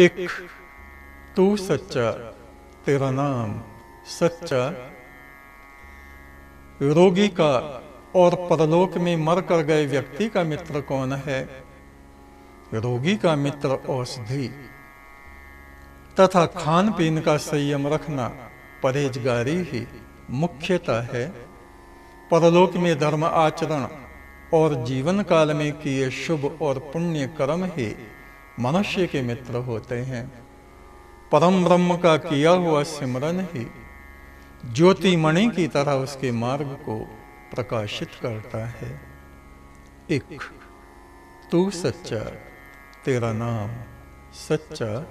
एक, तू सच्चा, तेरा नाम सच्चा। रोगी का और परलोक में मर कर गए व्यक्ति का मित्र कौन है? रोगी का मित्र औषधि। तथा खान पीन का संयम रखना परहेजगारी ही मुख्यता है। परलोक में धर्म आचरण और जीवन काल में किए शुभ और पुण्य कर्म ही मनुष्य के मित्र होते हैं। परम ब्रह्म का किया हुआ सिमरन ही ज्योति मणि की तरह उसके मार्ग को प्रकाशित करता है। एक तू सच्चा, तेरा नाम सच्चा